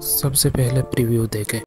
सबसे पहले प्रीव्यू देखें।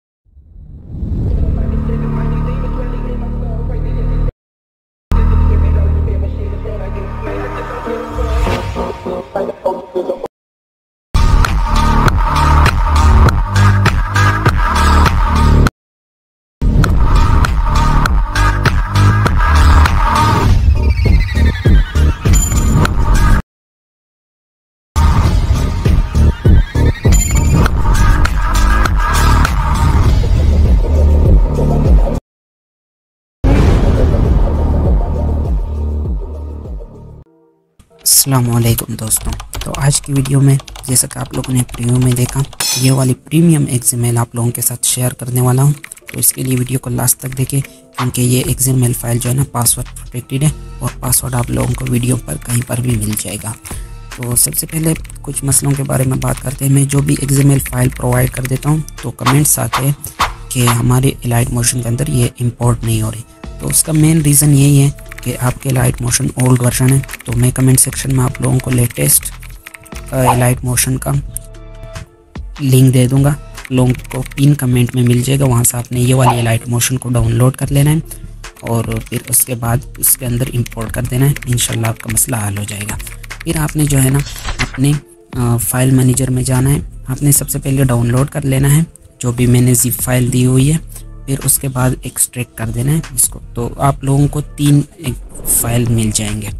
असलकुम दोस्तों। तो आज की वीडियो में, जैसा कि आप लोगों ने प्रीमियम में देखा, ये वाली प्रीमियम एग्जीमेल आप लोगों के साथ शेयर करने वाला हूँ। तो इसके लिए वीडियो को लास्ट तक देखें, क्योंकि ये एग्जीमेल फ़ाइल जो है ना पासवर्ड प्रोटेक्टेड है और पासवर्ड आप लोगों को वीडियो पर कहीं पर भी मिल जाएगा। तो सबसे पहले कुछ मसलों के बारे में बात करते हैं। मैं जो भी एग्जीमेल फ़ाइल प्रोवाइड कर देता हूँ तो कमेंट्स आते हैं कि हमारे इलाइट मोशन के अंदर ये इम्पोर्ट नहीं हो रही। तो उसका मेन रीज़न यही है कि आपके लाइट मोशन ओल्ड वर्जन है तो मैं कमेंट सेक्शन में आप लोगों को लेटेस्ट लाइट मोशन का लिंक दे दूँगा। लोगों को पिन कमेंट में मिल जाएगा, वहाँ से आपने ये वाली लाइट मोशन को डाउनलोड कर लेना है और फिर उसके बाद उसके अंदर इंपोर्ट कर देना है इन आपका मसला हल हो जाएगा। फिर आपने जो है ना, अपने फ़ाइल मैनेजर में जाना है। आपने सबसे पहले डाउनलोड कर लेना है, जो भी मैंने जिप फ़ाइल दी हुई है। फिर उसके बाद एक्सट्रैक्ट कर देना है इसको। तो आप लोगों को तीन एक फ़ाइल मिल जाएँगे।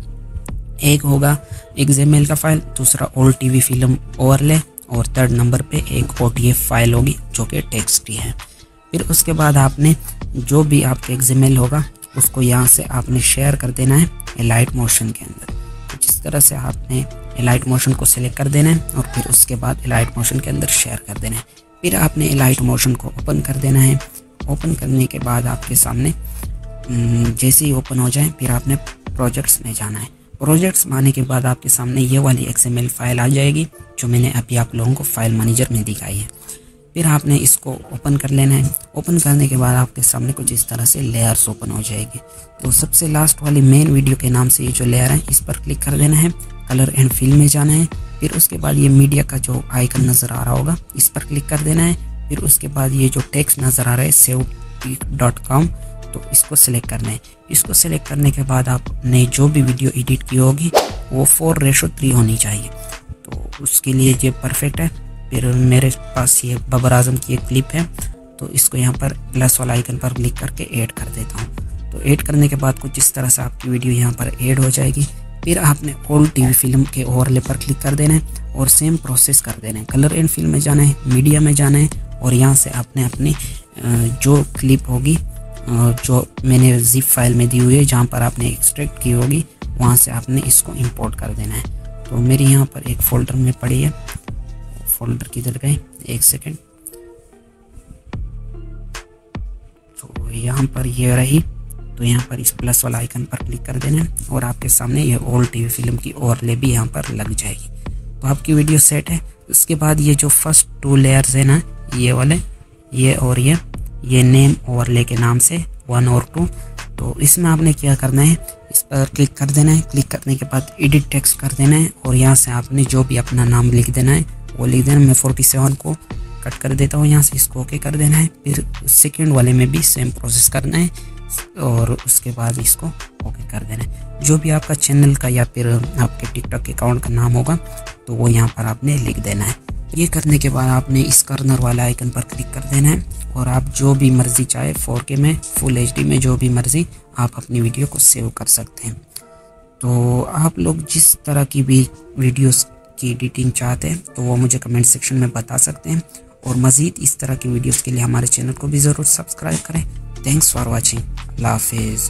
एक होगा एक जेमेल का फ़ाइल दूसरा ओल्ड टीवी फ़िल्म ओवरले और थर्ड नंबर पे एक ओ फ़ाइल होगी जो कि टेक्स्ट की है। फिर उसके बाद आपने जो भी आपका एग्जेमेल होगा, उसको यहाँ से आपने शेयर कर देना है एलाइट मोशन के अंदर। तो जिस तरह से आपने एलाइट मोशन को सिलेक्ट कर देना है और फिर उसके बाद एलाइट मोशन के अंदर शेयर कर देना है। फिर आपने एलाइट मोशन को ओपन कर देना है। ओपन करने के बाद आपके सामने हम्म, जैसे ही ओपन हो जाए फिर आपने प्रोजेक्ट्स में जाना है। प्रोजेक्ट्स में आने के बाद आपके सामने ये वाली एक्सएमएल फ़ाइल आ जाएगी जो मैंने अभी आप लोगों को फ़ाइल मैनेजर में दिखाई है। फिर आपने इसको ओपन कर लेना है। ओपन करने के बाद आपके सामने कुछ इस तरह से लेयर्स ओपन हो जाएगी। तो सबसे लास्ट वाली मेन वीडियो के नाम से ये जो लेयर है इस पर क्लिक कर देना है। कलर एंड फिल में जाना है। फिर उसके बाद ये मीडिया का जो आइकन नज़र आ रहा होगा इस पर क्लिक कर देना है। फिर उसके बाद ये जो टेक्स्ट नज़र आ रहा है सेव डॉट कॉम तो इसको सिलेक्ट करना है। इसको सिलेक्ट करने के बाद आपने जो भी वीडियो एडिट की होगी, वो फोर रेशो थ्री होनी चाहिए। तो उसके लिए ये परफेक्ट है। फिर मेरे पास ये बबर आज़म की एक क्लिप है तो इसको यहाँ पर प्लस वाला आइकन पर क्लिक करके ऐड कर देता हूँ। तो ऐड करने के बाद कुछ इस तरह से आपकी वीडियो यहाँ पर ऐड हो जाएगी। फिर आपने ओल्ड टीवी फ़िल्म के ओवरले पर क्लिक कर देना है और सेम प्रोसेस कर देना है। कलर एंड फ़िल्म में जाना है मीडिया में जाना है और यहाँ से आपने अपनी जो क्लिप होगी जो मैंने जिप फ़ाइल में दी हुई है, जहाँ पर आपने एक्सट्रैक्ट की होगी, वहाँ से आपने इसको इंपोर्ट कर देना है। तो मेरी यहाँ पर एक फ़ोल्डर में पड़ी है। फोल्डर किधर गए एक सेकेंड तो यहाँ पर ये रही। तो यहाँ पर इस प्लस वाला आइकन पर क्लिक कर देना और आपके सामने ये ओल्ड टीवी फ़िल्म की और ले भी यहाँ पर लग जाएगी। तो आपकी वीडियो सेट है। उसके बाद ये जो फ़र्स्ट टू लेयर्स है ना ये वाले, ये और ये ये नेम ओवरले के नाम से वन और टू तो इसमें आपने क्या करना है? इस पर क्लिक कर देना है। क्लिक करने के बाद एडिट टेक्स्ट कर देना है और यहाँ से आपने जो भी अपना नाम लिख देना है, वो लिख देना मैं फोर्टी सेवन को कट कर देता हूँ यहाँ से, इसको ओके कर देना है। फिर सेकेंड वाले में भी सेम प्रोसेस करना है और उसके बाद इसको ओके कर देना है। जो भी आपका चैनल का या फिर आपके टिकटॉक अकाउंट का नाम होगा तो वो यहाँ पर आपने लिख देना है। ये करने के बाद आपने इस कर्नर वाला आइकन पर क्लिक कर देना है और आप जो भी मर्ज़ी चाहे 4K में फुल एचडी में जो भी मर्ज़ी आप अपनी वीडियो को सेव कर सकते हैं। तो आप लोग जिस तरह की भी वीडियोस की एडिटिंग चाहते हैं तो वो मुझे कमेंट सेक्शन में बता सकते हैं। और मज़ीद इस तरह की वीडियोस के लिए हमारे चैनल को भी ज़रूर सब्सक्राइब करें। थैंक्स फॉर वॉचिंग अल्लाह हाफिज़।